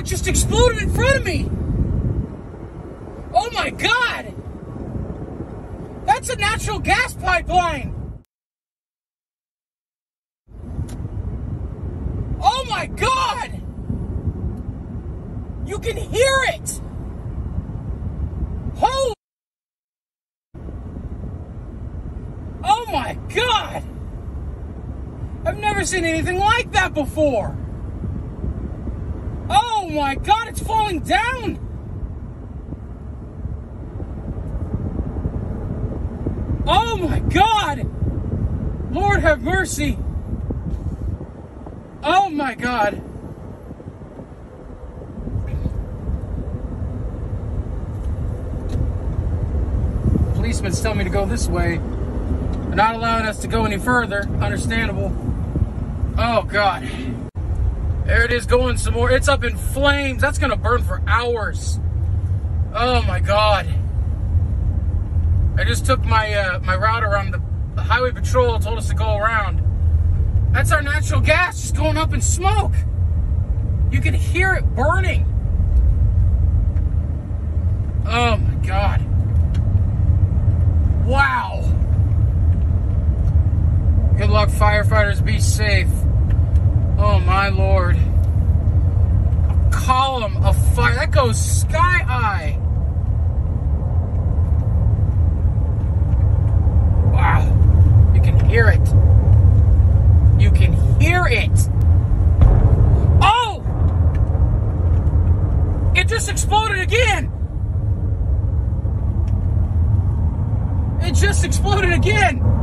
it just exploded in front of me. Oh my god! That's a natural gas pipeline! Oh my god! You can hear it! Holy! Oh my god! I've never seen anything like that before! Oh my god, it's falling down! Oh my god! Lord have mercy! Oh my god! Policeman's telling me to go this way. They're not allowing us to go any further. Understandable. Oh god. There it is going some more. It's up in flames. That's gonna burn for hours. Oh my god. I just took my uh, my route around the, the highway patrol told us to go around. That's our natural gas just going up in smoke. You can hear it burning. Oh my god. Wow. Good luck, firefighters. Be safe. Oh my lord. A column of fire. That goes sky high. Wow. You can hear it. You can hear it. Oh! It just exploded again. It just exploded again.